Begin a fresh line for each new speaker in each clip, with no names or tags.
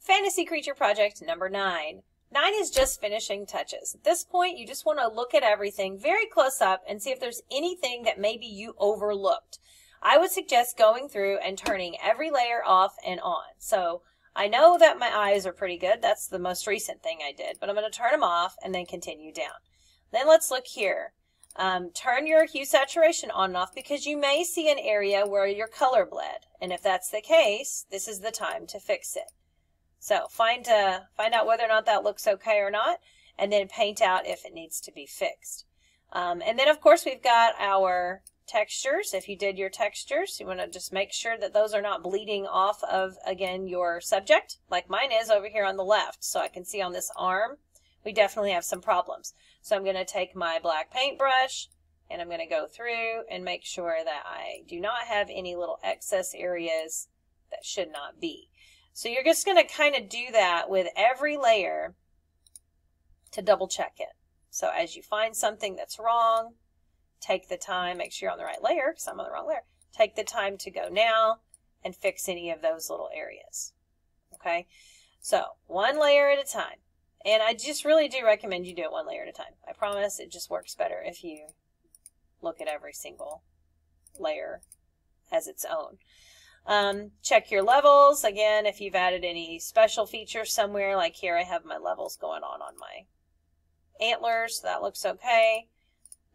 Fantasy Creature Project number nine. Nine is just finishing touches. At this point, you just want to look at everything very close up and see if there's anything that maybe you overlooked. I would suggest going through and turning every layer off and on. So I know that my eyes are pretty good. That's the most recent thing I did, but I'm going to turn them off and then continue down. Then let's look here. Um, turn your hue saturation on and off because you may see an area where your color bled. And if that's the case, this is the time to fix it. So find, uh, find out whether or not that looks okay or not, and then paint out if it needs to be fixed. Um, and then of course we've got our textures. If you did your textures, you want to just make sure that those are not bleeding off of, again, your subject, like mine is over here on the left. So I can see on this arm, we definitely have some problems. So I'm going to take my black paintbrush and I'm going to go through and make sure that I do not have any little excess areas that should not be. So you're just going to kind of do that with every layer to double check it. So as you find something that's wrong, take the time, make sure you're on the right layer because I'm on the wrong layer. Take the time to go now and fix any of those little areas. Okay, so one layer at a time. And I just really do recommend you do it one layer at a time. I promise it just works better if you look at every single layer as its own. Um, check your levels. Again, if you've added any special features somewhere, like here I have my levels going on on my antlers. So That looks okay.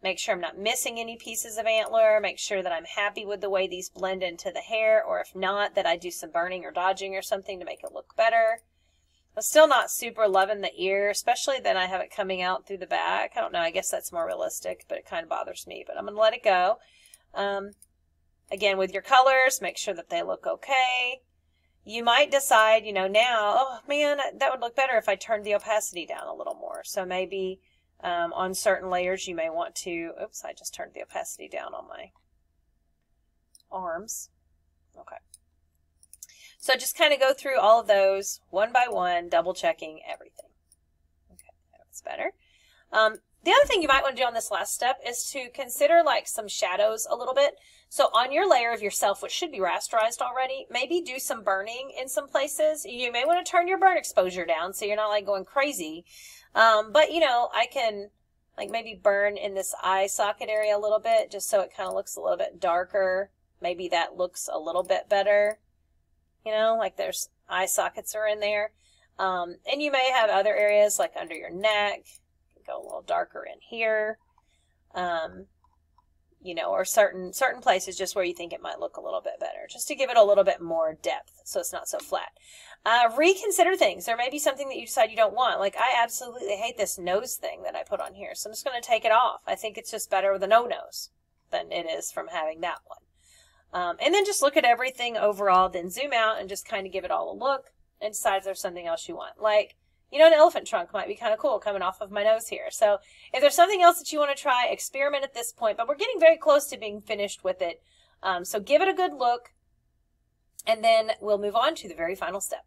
Make sure I'm not missing any pieces of antler. Make sure that I'm happy with the way these blend into the hair, or if not, that I do some burning or dodging or something to make it look better. I'm still not super loving the ear, especially that I have it coming out through the back. I don't know. I guess that's more realistic, but it kind of bothers me. But I'm going to let it go. Um, Again, with your colors, make sure that they look okay. You might decide, you know, now, oh man, that would look better if I turned the opacity down a little more. So maybe um, on certain layers you may want to, oops, I just turned the opacity down on my arms. Okay. So just kind of go through all of those one by one, double checking everything. Okay, that's better. Um, the other thing you might want to do on this last step is to consider like some shadows a little bit. So on your layer of yourself, which should be rasterized already, maybe do some burning in some places. You may want to turn your burn exposure down so you're not like going crazy. Um, but you know, I can like maybe burn in this eye socket area a little bit just so it kind of looks a little bit darker. Maybe that looks a little bit better. You know, like there's eye sockets are in there. Um, and you may have other areas like under your neck, go a little darker in here. Um, you know, or certain certain places just where you think it might look a little bit better, just to give it a little bit more depth so it's not so flat. Uh, reconsider things. There may be something that you decide you don't want. Like I absolutely hate this nose thing that I put on here, so I'm just going to take it off. I think it's just better with a no nose than it is from having that one. Um, and then just look at everything overall, then zoom out and just kind of give it all a look and decide if there's something else you want. Like you know, an elephant trunk might be kind of cool coming off of my nose here. So if there's something else that you want to try, experiment at this point, but we're getting very close to being finished with it. Um, so give it a good look and then we'll move on to the very final step.